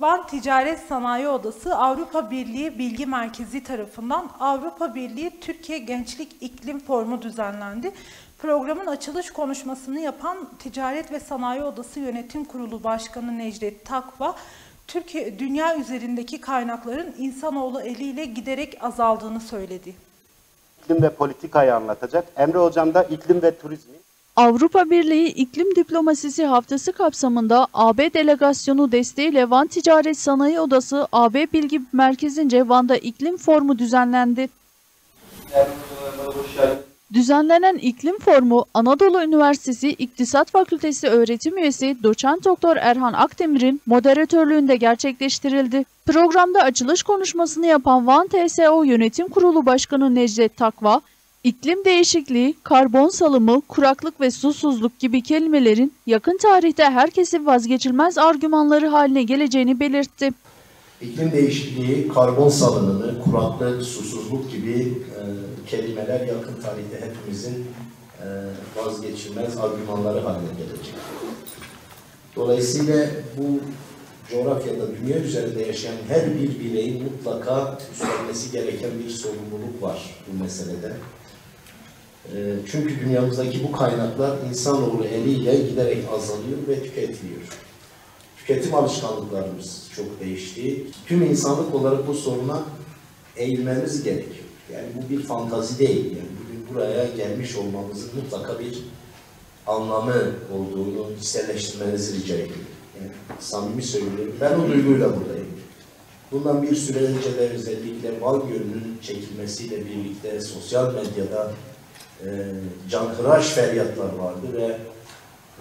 Van Ticaret Sanayi Odası Avrupa Birliği Bilgi Merkezi tarafından Avrupa Birliği Türkiye Gençlik İklim Forumu düzenlendi. Programın açılış konuşmasını yapan Ticaret ve Sanayi Odası Yönetim Kurulu Başkanı Necdet Takva, Türkiye dünya üzerindeki kaynakların insanoğlu eliyle giderek azaldığını söyledi. iklim ve politikayı anlatacak. Emre Hocam da iklim ve turizmi. Avrupa Birliği İklim Diplomasisi Haftası kapsamında AB delegasyonu desteğiyle Van Ticaret Sanayi Odası AB Bilgi Merkezi'nce Van'da iklim formu düzenlendi. Düzenlenen iklim formu Anadolu Üniversitesi İktisat Fakültesi öğretim üyesi doçent doktor Erhan Akdemir'in moderatörlüğünde gerçekleştirildi. Programda açılış konuşmasını yapan Van TSO Yönetim Kurulu Başkanı Necdet Takva, iklim değişikliği, karbon salımı, kuraklık ve susuzluk gibi kelimelerin yakın tarihte herkesin vazgeçilmez argümanları haline geleceğini belirtti. İklim değişikliği, karbon salınımı, kuraklık, susuzluk gibi e, kelimeler yakın tarihte hepimizin e, vazgeçilmez argümanları haline gelecek. Dolayısıyla bu coğrafyada, dünya üzerinde yaşayan her bir bireyin mutlaka üstlenmesi gereken bir sorumluluk var bu meselede. E, çünkü dünyamızdaki bu kaynaklar insanoğlu eliyle giderek azalıyor ve tüketiliyor. Tüketim alışkanlıklarımız çok değişti. Tüm insanlık olarak bu soruna eğilmemiz gerekiyor. Yani bu bir fantazi değil. Yani bugün buraya gelmiş olmamızın mutlaka bir anlamı olduğunu hisselleştirmenizi rica ediyorum. Yani samimi söylüyorum. Ben o duyguyla buradayım. Bundan bir süre önce de özellikle Van Gölü'nün çekilmesiyle birlikte sosyal medyada e, cankıraş feryatlar vardı ve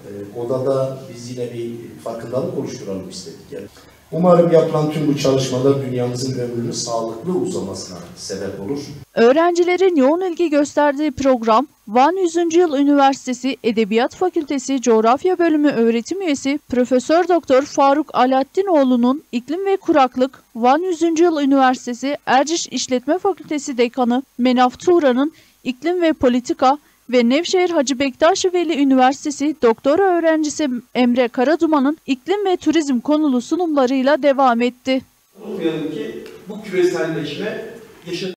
e, odada biz yine bir farkındalık oluşturalım istedik. Yani umarım yapılan tüm bu çalışmalar dünyamızın ömrünün sağlıklı uzamasına sebep olur. Öğrencilerin yoğun ilgi gösterdiği program, Van 100. Yıl Üniversitesi Edebiyat Fakültesi Coğrafya Bölümü öğretim üyesi Profesör Doktor Faruk Alaaddinoğlu'nun iklim ve kuraklık, Van 100. Yıl Üniversitesi Erciş İşletme Fakültesi Dekanı Menaf Tuğra'nın iklim ve politika ve Nevşehir Hacı Bektaş Veli Üniversitesi doktora öğrencisi Emre Karaduman'ın iklim ve turizm konulu sunumlarıyla devam etti. Unutmayalım ki bu küreselleşme yaşa